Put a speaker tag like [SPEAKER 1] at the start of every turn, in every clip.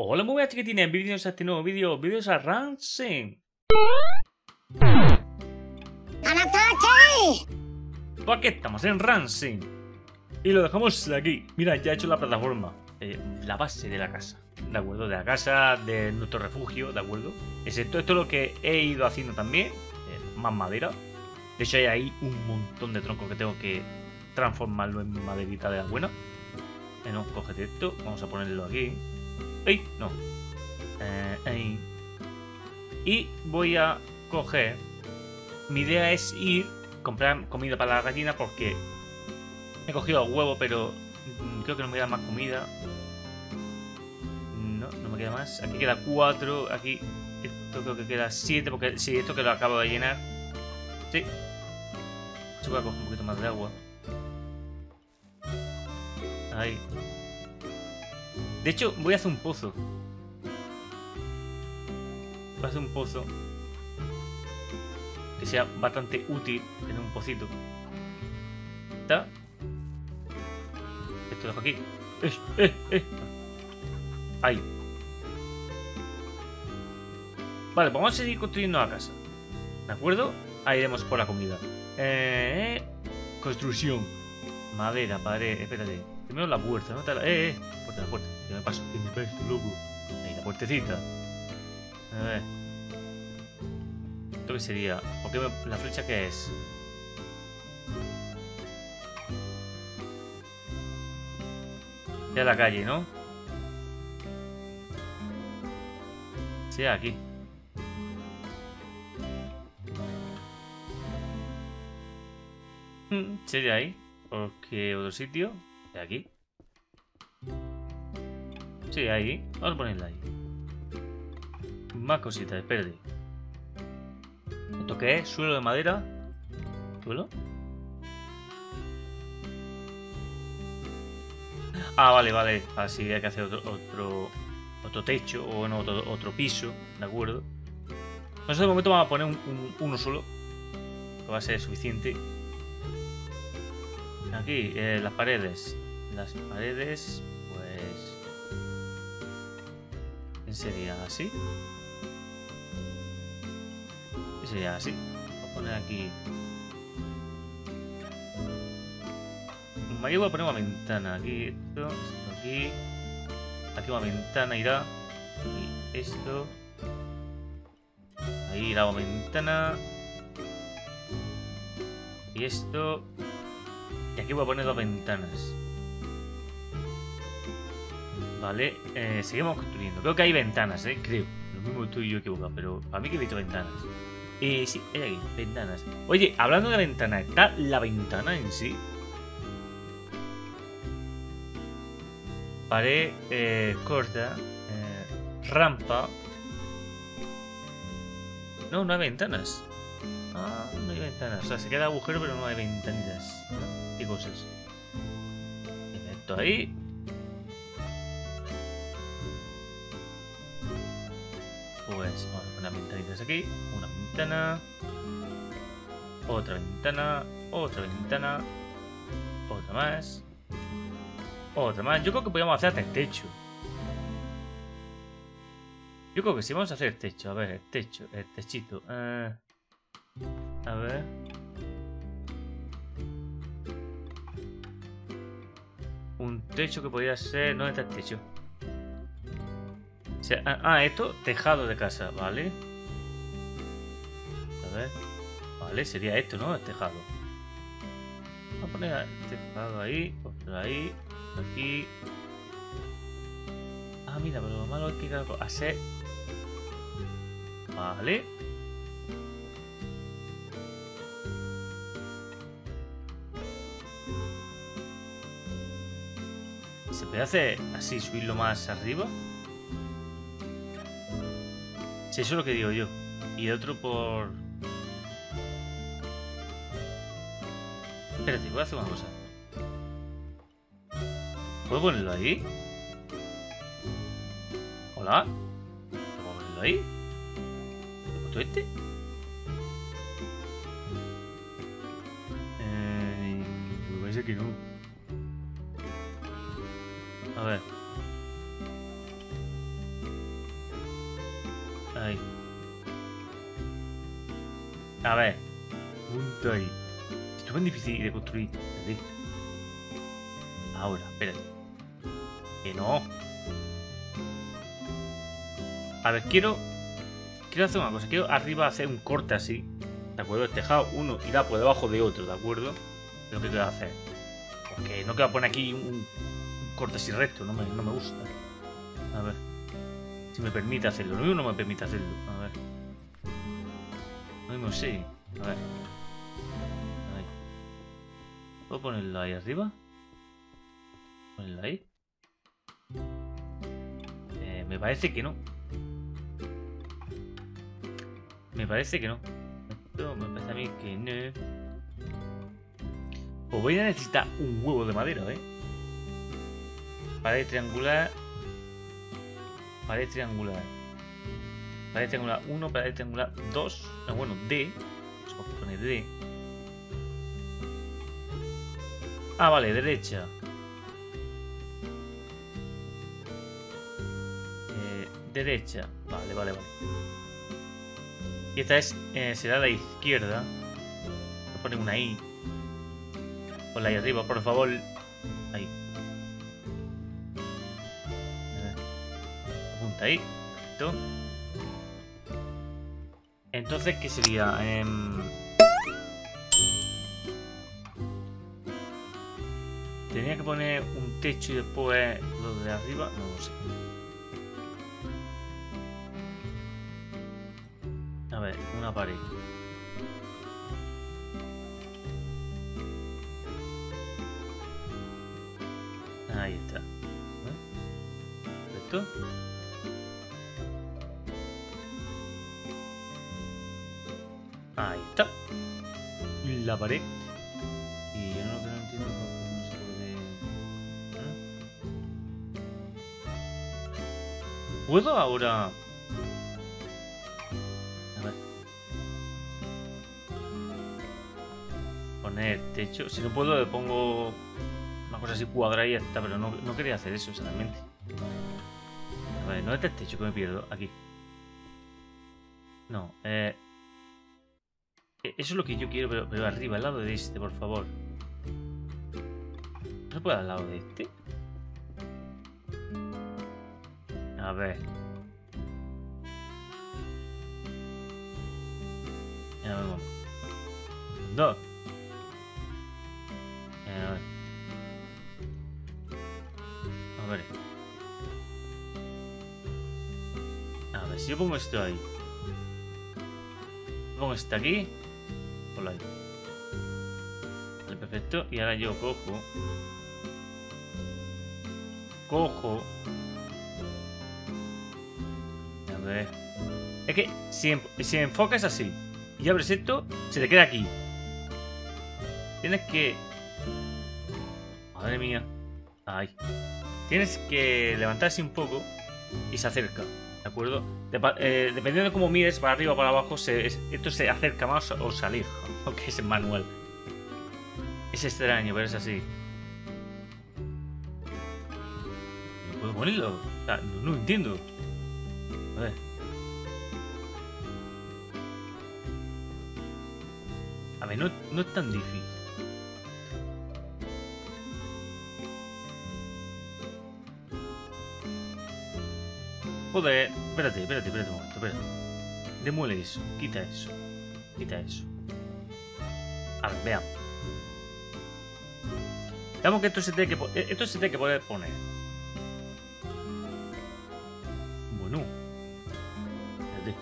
[SPEAKER 1] Hola, muy buenas chiquitines, bienvenidos a este nuevo vídeo, vídeos a Ransen. ¿Por qué estamos en Ransen? Y lo dejamos aquí. Mira, ya he hecho la plataforma, eh, la base de la casa, ¿de acuerdo? De la casa, de nuestro refugio, ¿de acuerdo? Excepto esto lo que he ido haciendo también, eh, más madera. De hecho hay ahí un montón de troncos que tengo que transformarlo en maderita de la buena. Eh, no, cógete esto, vamos a ponerlo aquí. ¡Ey! No. Eh, y voy a coger. Mi idea es ir comprar comida para la gallina porque he cogido huevo, pero mm, creo que no me queda más comida. No, no me queda más. Aquí queda cuatro. Aquí esto creo que queda siete porque sí, esto que lo acabo de llenar. Sí. Yo voy a coger un poquito más de agua. Ahí. De hecho, voy a hacer un pozo. Voy a hacer un pozo. Que sea bastante útil tener un pocito. ¿Está? Esto lo dejo aquí. ¡Eh, eh, eh! Ahí. Vale, pues vamos a seguir construyendo la casa. ¿De acuerdo? Ahí iremos por la comida. Eh, construcción. Madera, pared, espérate. Primero la puerta, ¿no? Eh, eh. Puerta, la puerta. Que me paso, me paso, loco. Ahí, la puertecita. A ver. ¿Esto qué sería? ¿O qué me... ¿La flecha qué es? Ya la calle, ¿no? Sí, aquí. Mm, Sería ahí. Porque otro sitio. De aquí. Ahí. Vamos a ponerla ahí. Más cositas, espérate. ¿Esto qué es? ¿Suelo de madera? ¿Suelo? Ah, vale, vale. Así hay que hacer otro, otro, otro techo o bueno, otro, otro piso, ¿de acuerdo? Nosotros de momento vamos a poner un, un, uno solo. Que va a ser suficiente. Aquí, eh, las paredes. Las paredes, sería? ¿Así? ¿Qué sería? ¿Así? Voy a poner aquí... Aquí voy a poner una ventana. Aquí, esto, esto aquí. Aquí una ventana irá. Y esto. Ahí irá una ventana. Y esto. Y aquí voy a poner dos ventanas. Vale, eh, seguimos construyendo. Creo que hay ventanas, eh, creo. Lo mismo estoy yo equivocado, pero para mí que he visto ventanas. Eh, sí, hay aquí, ventanas. Oye, hablando de ventanas, ¿está la ventana en sí? Pared eh, corta. Eh, rampa. No, no hay ventanas. Ah, no hay ventanas. O sea, se queda agujero, pero no hay ventanitas. ¿Qué cosas? Esto ahí. Pues vamos a poner aquí. Una ventana. Otra ventana. Otra ventana. Otra más. Otra más. Yo creo que podríamos hacer hasta el techo. Yo creo que sí, vamos a hacer el techo. A ver, el techo, el techito. Eh, a ver. Un techo que podría ser... ¿Dónde está el techo? Ah, ah, esto, tejado de casa, ¿vale? A ver. Vale, sería esto, ¿no? El tejado. Vamos a poner el tejado ahí, otro ahí, aquí. Ah, mira, pero lo malo es que hacer. Vale. ¿Se puede hacer así, subirlo más arriba? Sí, eso es lo que digo yo. Y otro por... Espérate, voy a hacer una cosa. ¿Puedo ponerlo ahí? ¿Hola? ¿Puedo ponerlo ahí? ¿He puesto este? Eh, me parece que no. A ver. Punto ahí. Esto es muy difícil de construir. Ahora, espérate. Que no. A ver, quiero... Quiero hacer una cosa. Quiero arriba hacer un corte así. ¿De acuerdo? El tejado uno irá por debajo de otro, ¿de acuerdo? Es lo que quiero hacer. Porque no quiero poner aquí un, corte así recto. No me, no me gusta. A ver. Si me permite hacerlo. Lo mismo no me permite hacerlo. A ver. Mismo sí. A ver. ¿Puedo ponerlo ahí arriba? ¿Ponerlo ahí? Eh, me parece que no. Me parece que no. Esto me parece a mí que no. Pues voy a necesitar un huevo de madera, ¿eh? Pared triangular. Pared triangular. Pared triangular 1, pared triangular 2. Ah, bueno, D. Vamos a poner D. Ah, vale, derecha. Eh, derecha. Vale, vale, vale. Y esta es, eh, será la izquierda. Voy a poner una I. Ponla ahí arriba, por favor. Ahí. Apunta ahí. Perfecto. Entonces, ¿qué sería? Eh... Tenía que poner un techo y después lo de arriba. No lo sé. una pared. Ahí está. ¿Esto? La pared. Y yo no no entiendo es por qué no se puede... ¿eh? ¿Puedo ahora techo. Si no puedo, le pongo una cosa así cuadrada y ya está, pero no, no quería hacer eso exactamente. A ver, ¿dónde está el techo que me pierdo? Aquí. No, eh... Eso es lo que yo quiero, pero, arriba, al lado de este, por favor. ¿No se puede al lado de este? A ver. Ya, vamos. Dos. A ver. A ver, si yo pongo esto ahí. Pongo esto aquí. Perfecto. Y ahora yo cojo. Cojo. A ver. Es que si, si enfocas así y abres esto, se te queda aquí. Tienes que Madre mía. Ay. Tienes que levantarse un poco y se acerca. ¿De acuerdo? Eh, dependiendo de cómo mires, para arriba o para abajo, esto se acerca más o se aleja. Aunque es manual. Es extraño, pero es así. ¿No puedo ponerlo? no, lo entiendo. A ver. A ver, no, no es tan difícil. Joder, espérate, espérate, espérate un momento, espérate. Demuele eso, quita eso, quita eso. A ver, veamos. Veamos que esto se tiene que, eh, esto se tiene que poder poner. Bueno. Espérate.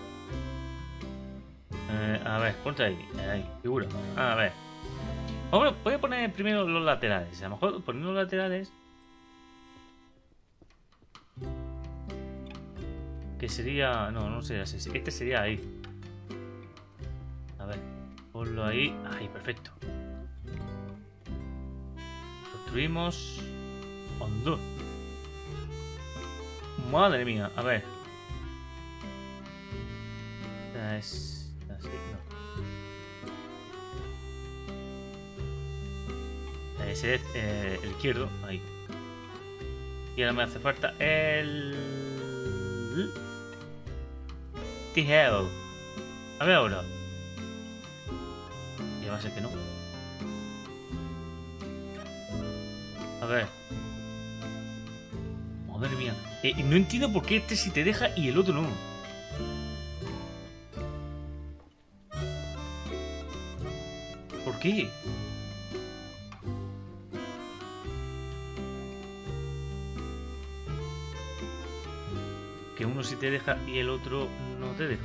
[SPEAKER 1] Eh, a ver, ponte ahí, ahí, figura. A ver. Bueno, voy a poner primero los laterales. A lo mejor poniendo los laterales Sería... No, no sería así. Este sería ahí. A ver. Ponlo ahí. Ahí, perfecto. Construimos... Hondo. Madre mía. A ver. Esta es... Así. Ese es eh, el izquierdo. Ahí. Y ahora me hace falta el... A ver ahora. Ya va a ser que no. A ver. Madre mía. Eh, no entiendo por qué este sí te deja y el otro no. ¿Por qué? Sí te deja y el otro no te deja.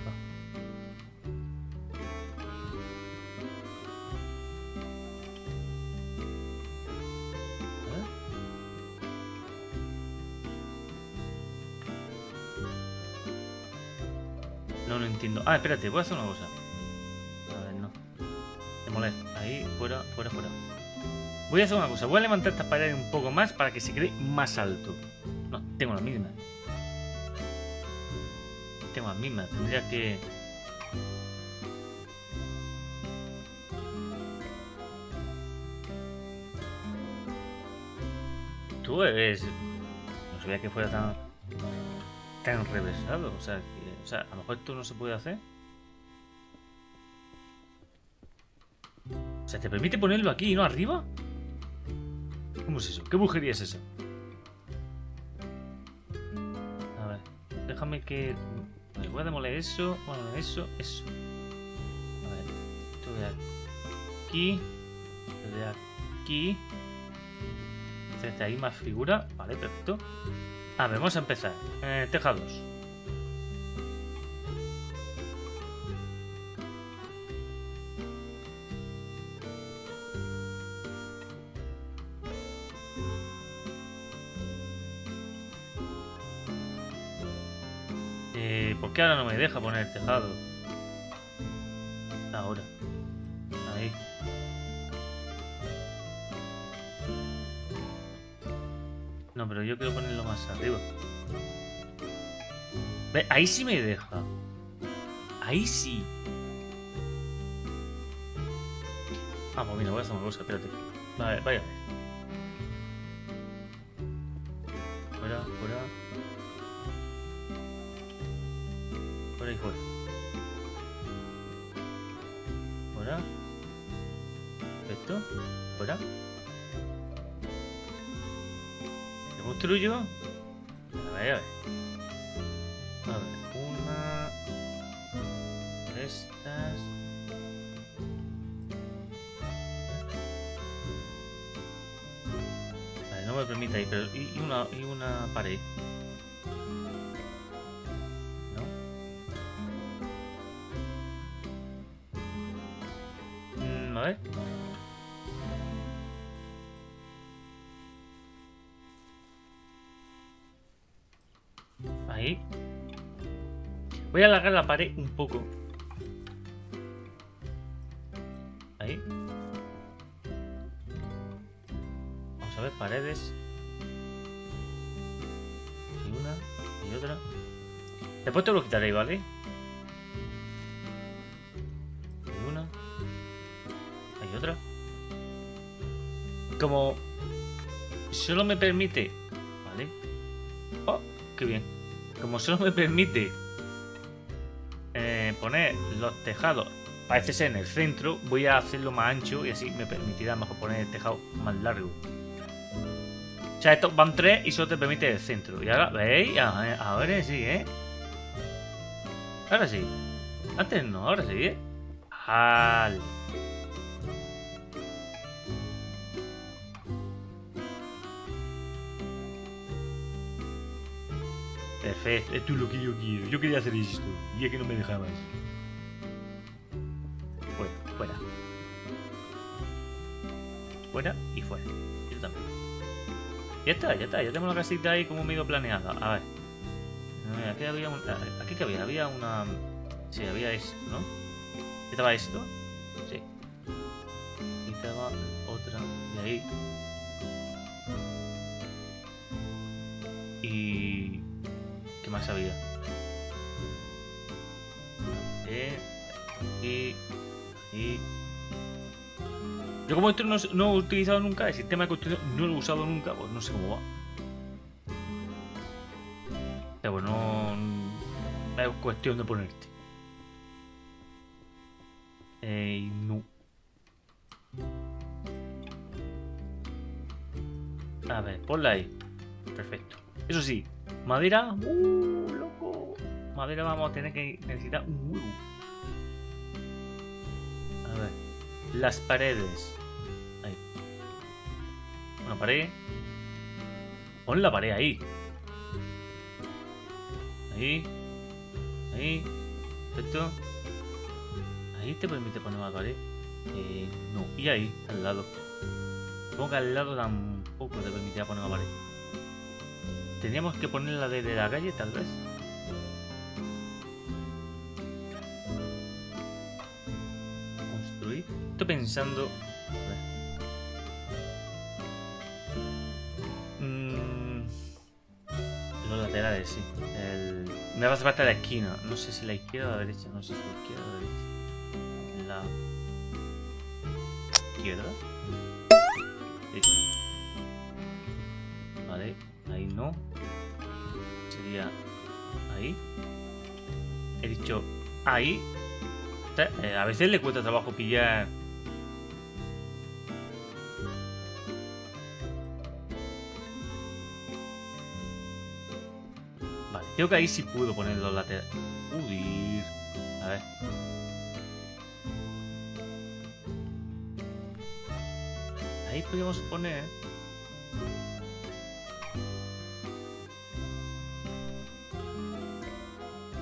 [SPEAKER 1] No lo entiendo. Ah, espérate, voy a hacer una cosa. A ver, no. Me molesta. Ahí, fuera, fuera, fuera. Voy a hacer una cosa. Voy a levantar esta pared un poco más para que se quede más alto. No, tengo la misma. Tengo la misma. Tendría que... Tú eres... No sabía que fuera tan... Tan revesado. O sea, que... o sea, a lo mejor esto no se puede hacer. O sea, ¿te permite ponerlo aquí y no arriba? ¿Cómo es eso? ¿Qué brujería es esa? A ver, déjame que... Voy a demoler eso, bueno, eso, eso. A ver, esto de aquí, esto de aquí. Desde ahí más figura. Vale, perfecto. A ver, vamos a empezar. Eh, tejados. Eh, ¿Por qué ahora no me deja poner el tejado? Ahora. Ahí. No, pero yo quiero ponerlo más arriba. Ve, ahí sí me deja. Ahí sí. Pues mira, voy a hacer una cosa, espérate. Vale, vaya. Voy a alargar la pared un poco. Ahí. Vamos a ver, paredes. Y una, y otra. Después te lo quitaré, ¿vale? Y una. Hay otra. Como solo me permite. ¿Vale? Oh, qué bien. Como solo me permite poner los tejados, parece ser en el centro, voy a hacerlo más ancho y así me permitirá mejor poner el tejado más largo. O sea, estos van tres y solo te permite el centro. Y ahora, ¿veis? Ah, Ahora sí, ¿eh? Ahora sí. Antes no, ahora sí, ¿eh? Perfecto, esto es lo que yo quiero. Yo quería hacer esto. Y es que no me dejabas. Fuera, fuera. Fuera y fuera. Yo también. Ya está, ya está. Ya tenemos la casita ahí como medio planeada. A ver. A ver, Aquí había. Aquí que había, había una... Sí, había esto, ¿no? ¿Estaba esto? Sí. Y estaba otra de ahí. Más? Eh, aquí, aquí. Yo como esto no, he utilizado nunca, el sistema de construcción no lo he usado nunca, pues no sé cómo va. Pero bueno, no... Es cuestión de ponerte. Eh, no. A ver, ponla ahí. Perfecto. Eso sí, madera. ¡Uh! Madera vamos a tener que necesitar un huevo. A ver. Las paredes. Ahí. Una pared. Pon la pared ahí. Ahí. Ahí. Perfecto. Ahí te permite poner una pared. Eh, no. Y ahí, al lado. Supongo al lado tampoco te permitía poner una pared. Teníamos que ponerla desde la calle, tal vez. Estoy pensando. Mm, los laterales, sí. El... Me hace falta la esquina. No sé si la izquierda o la derecha. No sé si la izquierda o la derecha. La izquierda. Vale, ahí no. Sería ahí. He dicho ahí. Eh, a veces le cuesta trabajo pillar. Creo que ahí sí puedo poner los laterales. Uy. A ver. Ahí podríamos poner.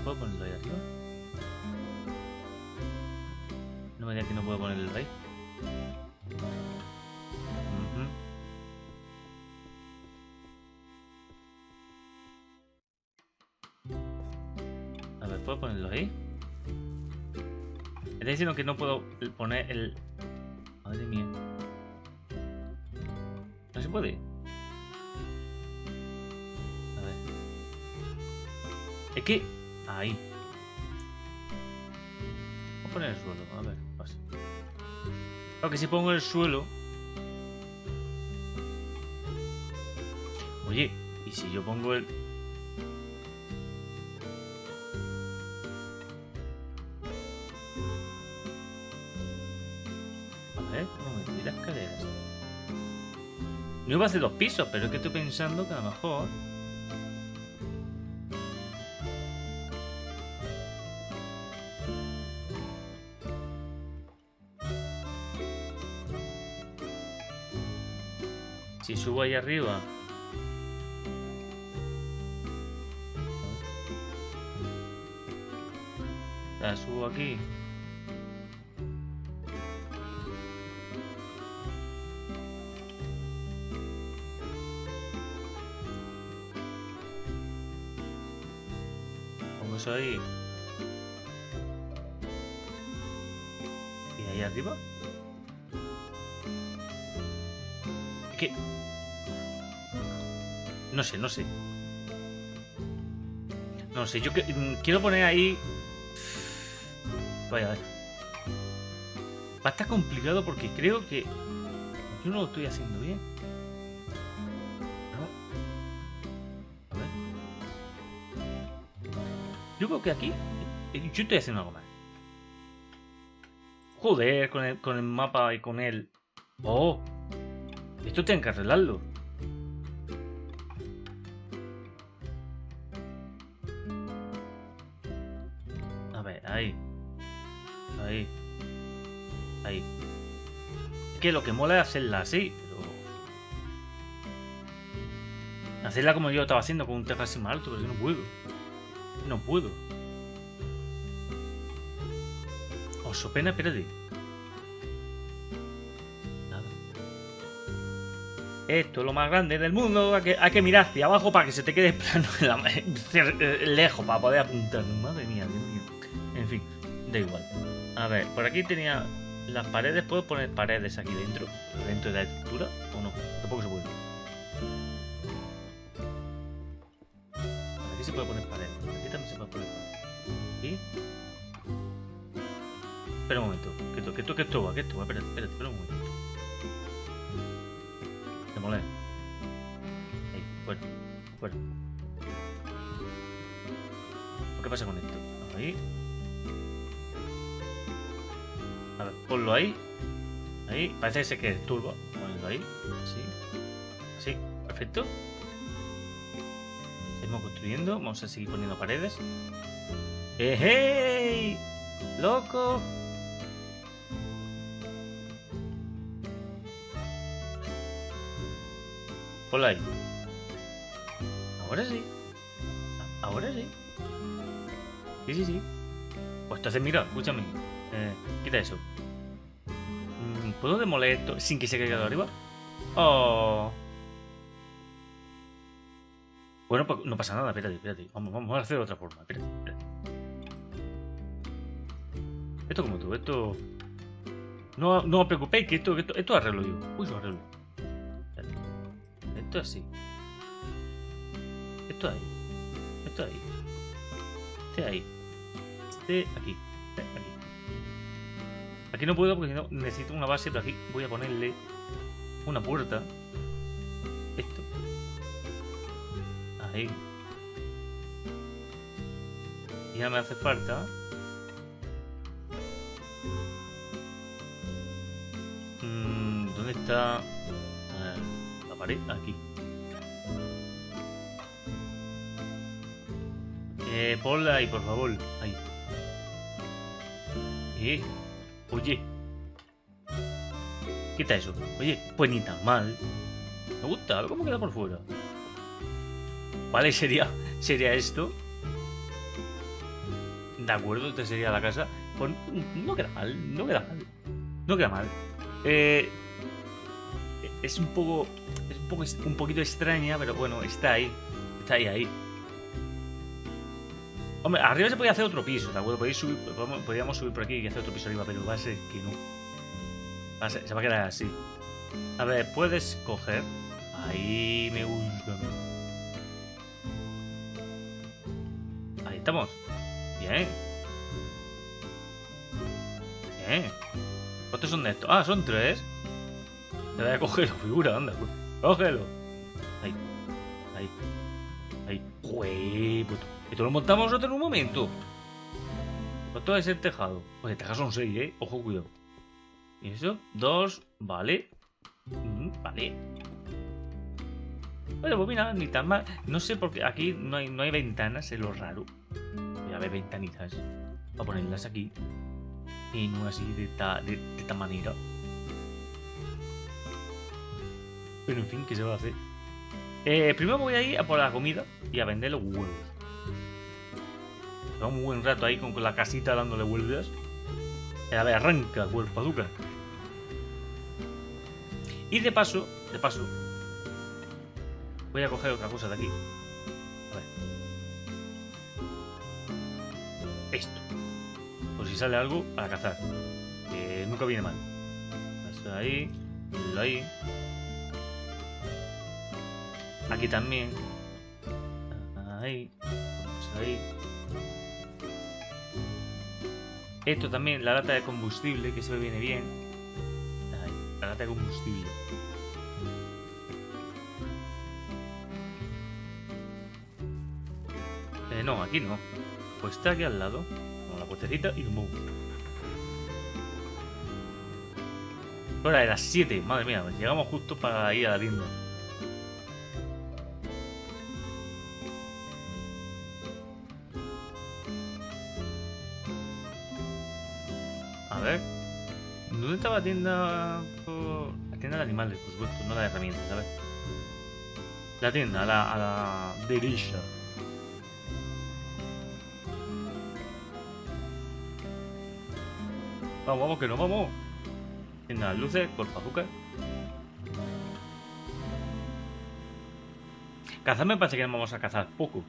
[SPEAKER 1] ¿Puedo ponerlo ahí arriba? No me digas que no puedo ponerlo ahí. Ujú. Que no puedo poner el... Madre mía. ¿No se puede? A ver. Es que... Ahí. Voy a poner el suelo. A ver, pasa. Claro que si pongo el suelo... Oye, ¿y si yo pongo el... A hacer dos pisos, pero es que estoy pensando que a lo mejor... Si subo ahí arriba... Subo aquí. Ahí. ¿Y ahí arriba? Que... No sé, no sé. No sé, yo mm, quiero poner ahí... Vaya, vaya. Va a estar complicado porque creo que yo no lo estoy haciendo bien. Que aquí eh, yo estoy haciendo algo mal. Joder, con el, con el mapa y con el... Oh, esto tienen que arreglarlo. A ver, ahí. Ahí. Ahí. Es que lo que mola es hacerla así. Hacerla como yo estaba haciendo con un tejado así más alto, pero yo no puedo. No puedo. Oso pena, espérate. Nada. Esto es lo más grande del mundo. Hay que, hay que mirar hacia abajo para que se te quede plano lejos para poder apuntar. Madre mía, Dios mío. En fin, da igual. A ver, por aquí tenía las paredes. ¿Puedo poner paredes aquí dentro? ¿Dentro de la estructura? ¿O no? Tampoco se puede. Te molé. Ahí, fuera, fuera. ¿Qué pasa con esto? Ahí. A ver, ponlo ahí. Ahí. Parece ese que es turbo. Ponlo ahí. Sí. Sí. Perfecto. Seguimos construyendo. Vamos a seguir poniendo paredes. ¡Eh, hey! ¡Loco! Ponlo ahí. Ahora sí. Ahora sí. Sí, sí, sí. Pues entonces, mira, escúchame. Eh, quita eso. Mm, ¿Puedo demoler esto sin que se caiga de arriba? Oh. Bueno, pues no pasa nada, espérate, espérate. Vamos, vamos a hacer otra forma. Espérate, espérate. Esto como tú, esto. No, no os preocupéis, que esto, esto, esto arreglo yo. Uy, lo arreglo. Esto así. Esto ahí. Esto ahí. Este ahí. Este aquí. Este aquí. Aquí no puedo porque necesito una base, pero aquí voy a ponerle una puerta. Esto. Ahí. Y ya me hace falta. Mm, ¿Dónde está pared? Aquí. Eh, ponla ahí, por favor. Ahí. Eh, oye. Quita eso. Oye, pues ni tan mal. Me gusta, a ver cómo queda por fuera. Vale, sería, sería esto. De acuerdo, esta sería la casa. Pues no queda mal, no queda mal. No queda mal. Eh, es un poco. Es un poco un poquito extraña, pero bueno, está ahí. Está ahí, ahí. Hombre, arriba se podía hacer otro piso, ¿de acuerdo? Podéis subir, podríamos subir por aquí y hacer otro piso arriba, pero va a ser que no. Se va a quedar así. A ver, puedes coger. Ahí me gusta. Ahí estamos. Bien. Bien. ¿Cuántos son de estos? Ah, son tres. Te voy a coger la figura, anda. pues. Cógelo. Ahí. Ahí. Ahí. Jue, puto. Esto lo montamos nosotros en un momento. ¿Cuánto es el tejado? Pues el tejado son seis, ¿eh? Ojo, cuidado. ¿Y eso? Dos. Vale. Mm, vale. Bueno, pues mira, ni tan mal. No sé por qué aquí no hay, no hay ventanas, es lo raro. Voy a ver ventanitas. Voy a ponerlas aquí. Y no así de esta, de, de esta manera. Pero en fin, ¿qué se va a hacer? Eh, primero voy a ir a por la comida y a vender los huevos. Llevamos un buen rato ahí con, la casita dándole vueltas. Eh, a ver, arranca, cuerpo azúcar. Y de paso, de paso, voy a coger otra cosa de aquí. A ver. Esto. Por si sale algo para cazar. Que nunca viene mal. Eso ahí. Ahí. Aquí también. Ahí. Ahí. Esto también, la lata de combustible, que se me viene bien. Ahí, la lata de combustible. Eh, no, aquí no. Pues está aquí al lado. Con la puertecita y boom. Hora de las 7, madre mía, llegamos justo para ir a la tienda. La tienda? La tienda de animales, por supuesto, no la de herramientas, ver. La tienda, a la, a la derecha. Vamos, vamos, que no vamos. Tienda las luces, corta azúcar. Cazar me parece que no vamos a cazar poco.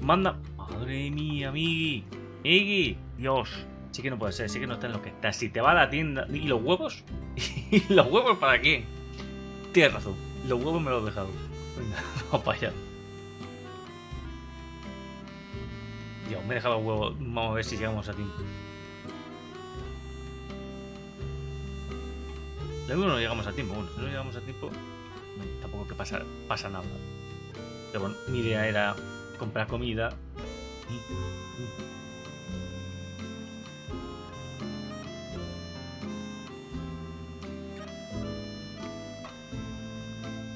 [SPEAKER 1] Manda. Madre mía, Migi. Migi. Dios. Sí que no puede ser, sí que no está en lo que está. Si te va a la tienda. ¿Y los huevos? ¿Y los huevos para qué? Tienes razón. Los huevos me los he dejado. Venga, vamos para allá. Dios, me he dejado los huevos. Vamos a ver si llegamos a tiempo. Luego no llegamos a tiempo. Bueno, si no llegamos a tiempo, tampoco que pasa, pasa nada. Pero bueno, mi idea era comprar comida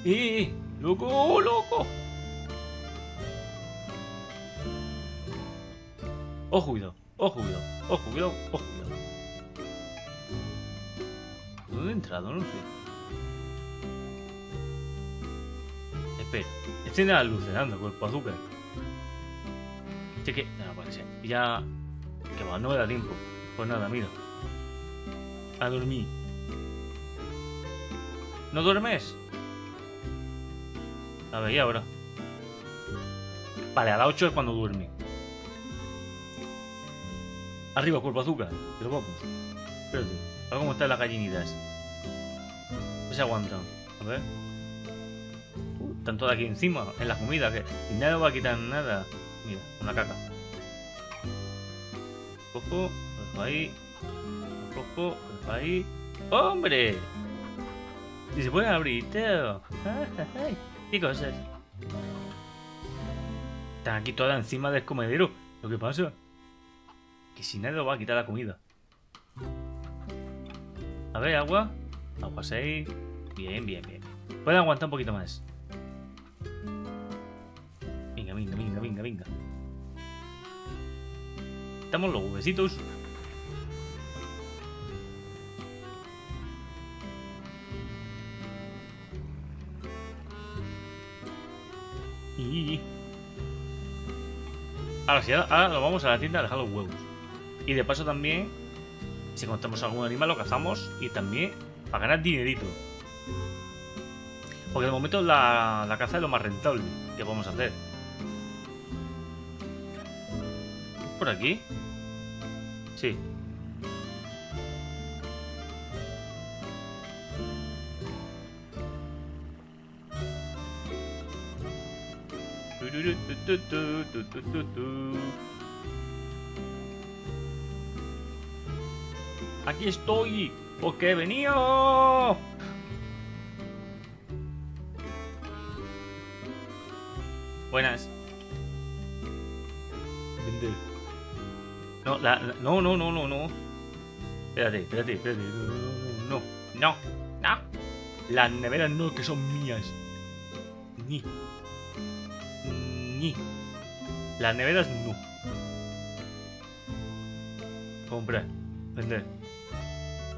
[SPEAKER 1] ¡Eh! ¡Loco! ¡Loco! Ojo, cuidado. Ojo, cuidado. Ojo, cuidado. Ojo, cuidado. ¿Dónde he entrado? No sé. Espera. Luces, anda, cuerpo azúcar. Che que. No, puede ser. Ya. Que va, no me da tiempo. Pues nada, mira. A dormir. ¿No duermes? A ver, ¿y ahora? Vale, a las 8 es cuando duerme. Arriba, cuerpo azúcar. Pero vamos. Espérate. A ver cómo están las gallinitas. No se aguantan. A ver. Uh, están todas aquí encima, en las comidas. Que y nadie va a quitar nada. Una caca. Cojo, lo ahí. Cojo, lo ahí. ¡Hombre! Y se pueden abrir, tío. ¿Qué cosas? Están aquí todas encima del comedero. ¿Lo que pasa? Que si nadie lo va a quitar la comida. A ver, agua. Agua 6. Bien, bien, bien. Pueden aguantar un poquito más. Venga, venga, venga, venga, venga. Estamos los huevecitos. Y... Ahora sí, ahora nos vamos a la tienda a dejar los huevos. Y de paso también, si encontramos algún animal, lo cazamos y también para ganar dinerito. Porque de momento la, la caza es lo más rentable que podemos hacer. ¿Por aquí? Sí. Aquí estoy, porque venido. Buenas. La, la- no, no, no, no, no. Espérate, espérate, espérate. No, no, no. Las neveras no, que son mías. Ni. Ni. Las neveras no. Comprar. Vender.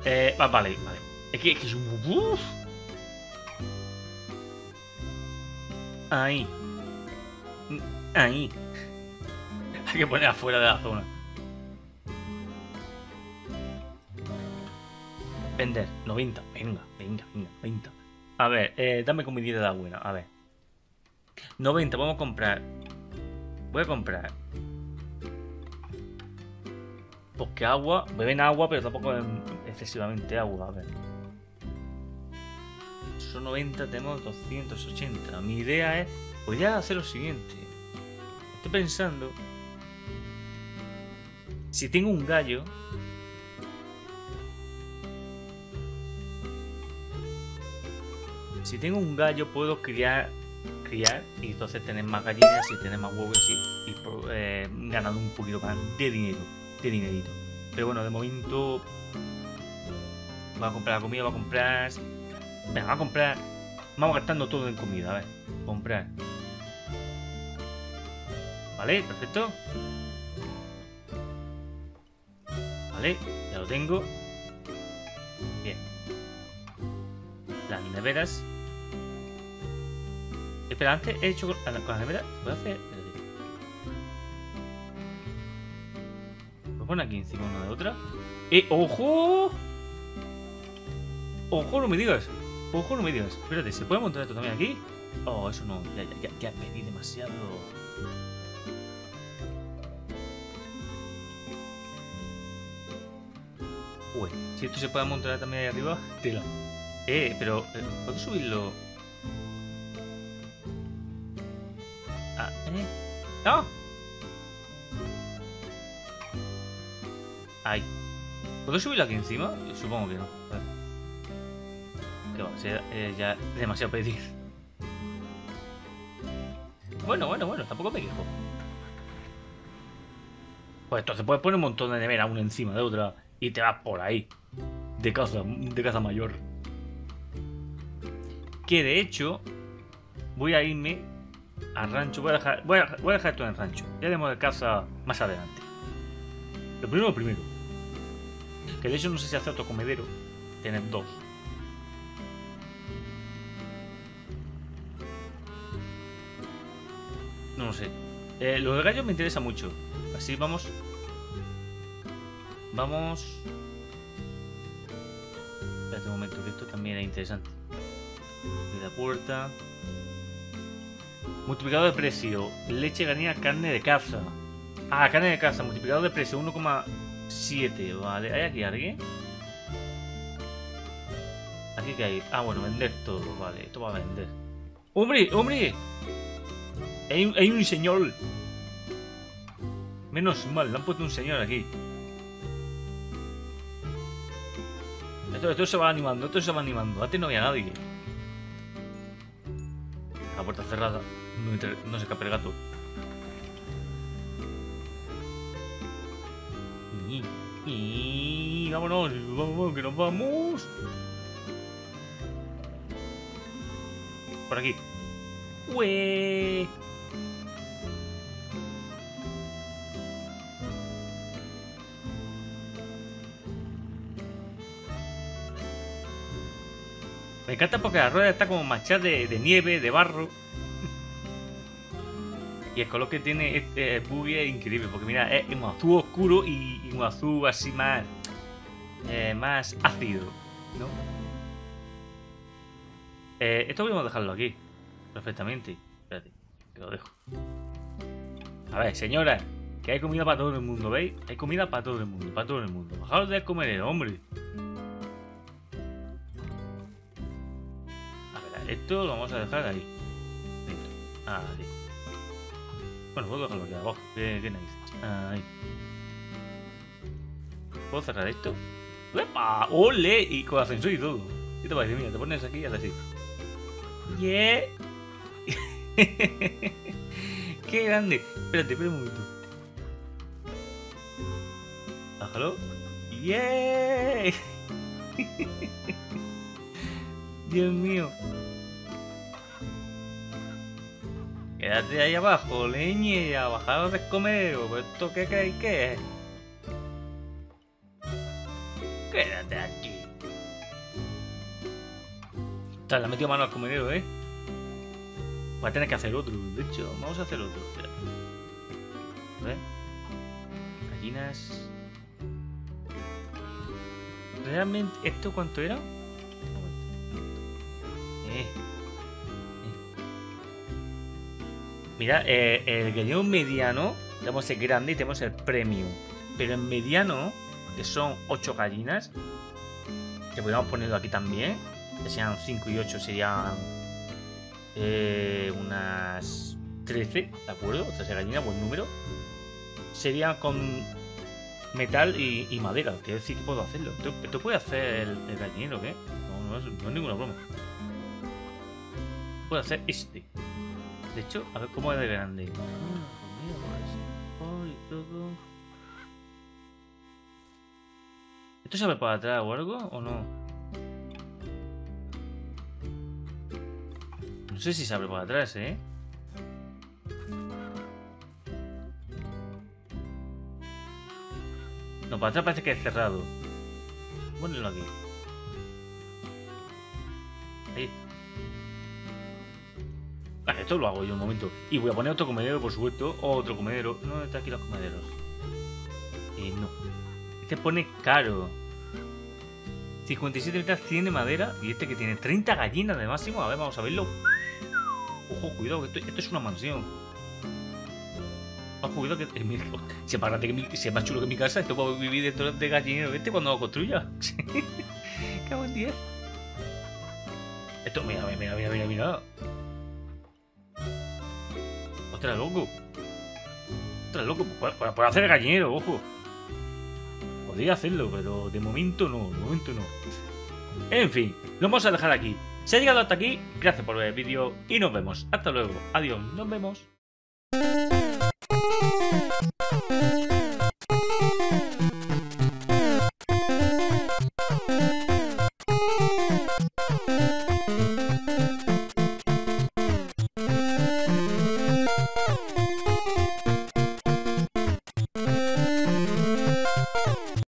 [SPEAKER 1] Eh, va- vale, vale. Es que es un... Uf. Ahí. Ahí. Hay que poner afuera de la zona. Vender. 90. Venga, venga, venga. 90. A ver, eh, dame la buena. A ver. 90, vamos a comprar. Voy a comprar. Porque agua. Beben agua, pero tampoco beben excesivamente agua. A ver. Son 90, tenemos 280. Mi idea es. Voy a hacer lo siguiente. Estoy pensando. Si tengo un gallo. Si tengo un gallo, puedo criar. Criar y entonces tener más gallinas y tener más huevos y eh, ganando un poquito más de dinero. De dinerito. Pero bueno, de momento. Va a comprar la comida, va a comprar. Venga, va a comprar. Vamos gastando todo en comida, a ver. Comprar. Vale, perfecto. Vale, ya lo tengo. Bien. Las neveras. Espera, antes he hecho con, con las neveras. ¿Se puede hacer? Lo pone aquí encima una de otra. ¡Eh! ¡Ojo! ¡Ojo, no me digas! ¡Ojo, no me digas! Espérate, ¿se puede montar esto también aquí? Oh, eso no. Ya, ya, ya, ya pedí demasiado. Uy, si esto se puede montar también ahí arriba, tela. Eh, pero, eh, ¿puedo subirlo? ¡No! Ahí. ¿Puedo subirlo aquí encima? Supongo que no. Que va, será, eh, ya demasiado pedir. Bueno, bueno, bueno, tampoco me quejo. Pues entonces puedes poner un montón de nevera una encima de otra y te vas por ahí. De caza, de caza mayor. Que de hecho, voy a irme al rancho. Voy a dejar, voy a, dejar esto en rancho. Ya haremos de caza más adelante. Lo primero, lo primero. Que de hecho no sé si hace otro comedero. Tener dos. No lo sé. Eh, lo de gallos me interesa mucho. Así vamos. Vamos. Espérate un momento, que esto también es interesante. De la puerta. Multiplicador de precio. Leche, gallina, carne de caza. Ah, carne de caza. Multiplicador de precio 1,7. Vale. ¿Hay aquí alguien? Aquí que hay. Ah, bueno, vender todo. Vale, esto va a vender. ¡Hombre! ¡Hombre! Hay un señor. Menos mal, le han puesto un señor aquí. Esto, esto se va animando, esto se va animando. Antes no había nadie. La puerta cerrada. No, se escape el gato. Y, y vámonos, vamos, que nos vamos. Por aquí. Me encanta porque la rueda está como manchada de nieve, de barro. Y el color que tiene este buggy es increíble, porque mira, es un azul oscuro y, y un azul así más, eh, más ácido, ¿no? Eh, esto podemos dejarlo aquí, perfectamente. Espérate, que lo dejo. A ver, señora, que hay comida para todo el mundo, ¿veis? Hay comida para todo el mundo, para todo el mundo. Bajaros del comedero, hombre. A ver, esto lo vamos a dejar ahí. Ahí. Bueno, puedo dejarlo aquí abajo. ¿Qué, qué narices? Ahí. ¿Puedo cerrar esto? ¡Epa! ¡Ole! Y con ascensor y todo. ¿Qué te parece? Mira, te pones aquí y haces así. ¡Yeah! ¡Qué grande! Espérate, espera un momento. Bájalo. ¡Yeah! Dios mío. Quédate ahí abajo, leña, bajaros comedero. ¿Pues ¿Esto qué creéis que es? Quédate aquí. Ostras, le ha metido mano al comedero, ¿eh? Voy a tener que hacer otro. De hecho, vamos a hacer otro. Espera. A ver. Gallinas. ¿Realmente esto cuánto era? Eh. Mira, eh, el gallego mediano, tenemos el grande y tenemos el premium. Pero en mediano, que son 8 gallinas, que podríamos ponerlo aquí también, que sean 5 y 8 serían eh, unas 13, ¿de acuerdo? 13 gallinas, buen número. Serían con metal y, y madera, quiere decir que puedo hacerlo. ¿Esto, esto puede hacer el, el gallinero, qué? No, no es, no es ninguna broma. Puedo hacer este. De hecho, a ver cómo es de grande. ¿Esto se abre para atrás o algo o no? No sé si se abre para atrás, ¿eh? No, para atrás parece que es cerrado. Ponelo aquí. Ahí. Vale, esto lo hago yo un momento. Y voy a poner otro comedero, por supuesto. Otro comedero. No están aquí los comederos. Eh, no. Este pone caro. 57 metros, 100 de madera. Y este que tiene 30 gallinas de máximo. A ver, vamos a verlo. Ojo, cuidado, que esto, es una mansión. Ojo, cuidado que. eh, más grande que mi, si es más chulo que mi casa, esto puedo vivir dentro de gallinero este cuando lo construya. Qué buen día. Esto, mira, mira, mira, mira, mira. Ostras, loco. Ostras, loco. Puedo, puedo- puedo hacer gallinero, ojo. Podría hacerlo, pero de momento no, de momento no. En fin, lo vamos a dejar aquí. Si ha llegado hasta aquí, gracias por ver el vídeo y nos vemos. Hasta luego. Adiós, nos vemos.